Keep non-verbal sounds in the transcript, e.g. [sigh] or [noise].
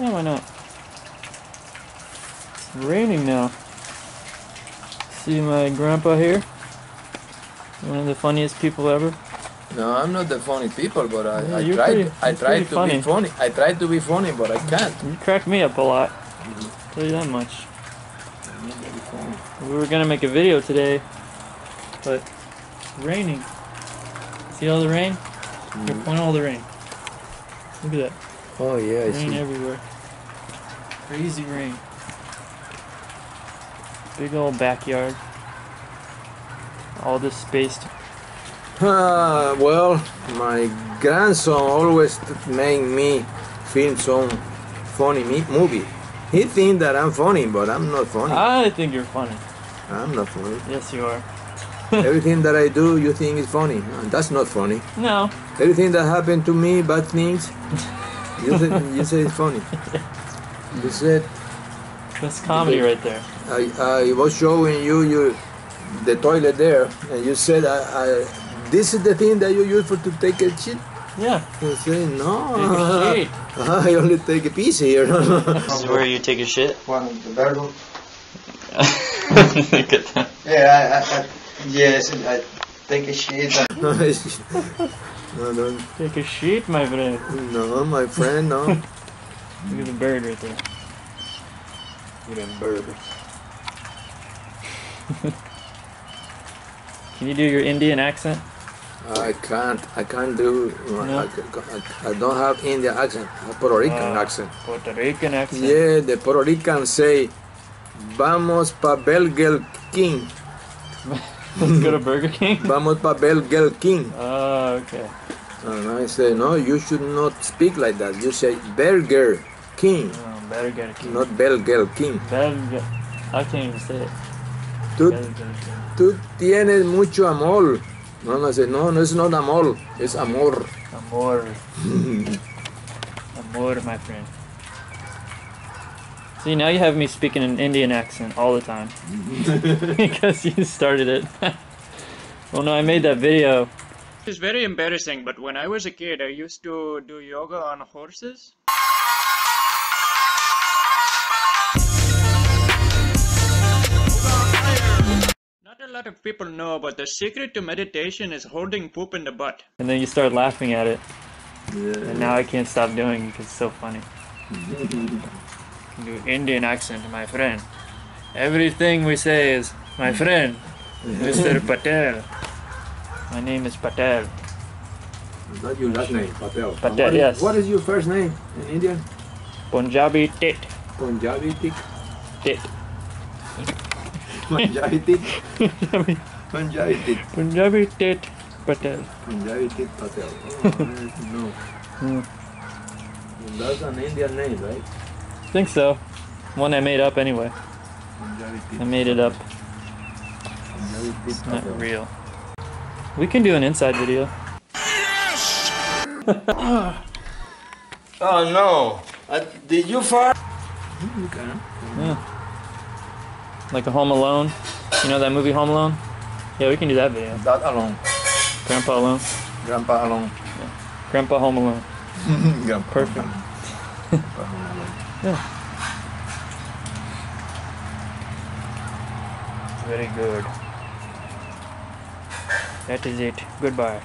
Yeah, why not? It's raining now. See my grandpa here? One of the funniest people ever. No, I'm not the funny people, but I, Yeah, I try. pretty- I try to funny. be funny. I try to be funny, but I can't. You crack me up a lot. Mm-hmm. Tell you that much. We were gonna make a video today, but it's raining. See all the rain? Mm-hmm. You're pointing all the rain. Look at that. Oh yeah, I Rain see. everywhere. Crazy rain. Big old backyard. All this spaced. Ah, well, my grandson always make me film some funny me- movie. He think that I'm funny, but I'm not funny. I think you're funny. I'm not funny. Yes, you are. [laughs] [laughs] Everything that I do, you think is funny. And that's not funny. No. Everything that happened to me, bad things, you, said, you say it's funny. [laughs] You said That's comedy right there. I, I was showing you your the toilet there, and you said I, I, this is the thing that you use for to take a shit. Yeah. I say no. Take a shit. [laughs] I only take a piece here. [laughs] This is where you take a shit. One of the bedroom. Look at that. Yeah, I, I, I, yes, I take a shit. and- no, don't, Take a shit, my friend. no, my friend, no. [laughs] Look at the bird right there. bird. [laughs] Can you do your Indian accent? I can't. I can't do. No? I, I, I don't have Indian accent. I have Puerto Rican Ah, accent. Puerto Rican accent. Yeah, the Puerto Rican say, "Vamos pa Belgel King." [laughs] Let's go to Burger King. [laughs] Vamos pa Belgel King. Oh, okay. And I say, no, you should not speak like that. You say Burger King, Oh, a king. not Belgel King. Better. I can't even say it. Tú, Better get a king. tú tienes mucho amor. No, no, say, no, no, it's not amor, it's amor. Amor. [laughs] Amor, my friend. See, now you have me speaking an Indian accent all the time. [laughs] [laughs] because you started it. [laughs] well, no, I made that video. It's very embarrassing, but when I was a kid, I used to do yoga on horses. Not a lot of people know, but the secret to meditation is holding poop in the butt. And then you start laughing at it. And now I can't stop doing it because it's so funny. Do Indian accent, my friend. Everything we say is, my friend, [laughs] Mr. Patel. My name is Patel. Not your last name, Patel. Patel, What is- yes. What is your first name in Indian? Punjabi Tit. Punjabi Tik. Tit. Punjabi [laughs] Tik. Punjabi Tik. Punjabi Tit Patel. Punjabi Tik Patel. Oh, no. Hmm. That's an Indian name, right? Think so. One I made up anyway. I made it up. It's not real. We can do an inside video. Oh no! Uh, did you fart? Yeah. Like a Home Alone. You know that movie Home Alone? Yeah, we can do that video. That alone. Grandpa Alone. Grandpa alone. Grandpa Home Alone. [laughs] Grandpa. Perfect. [laughs] Very good. That is it. Goodbye.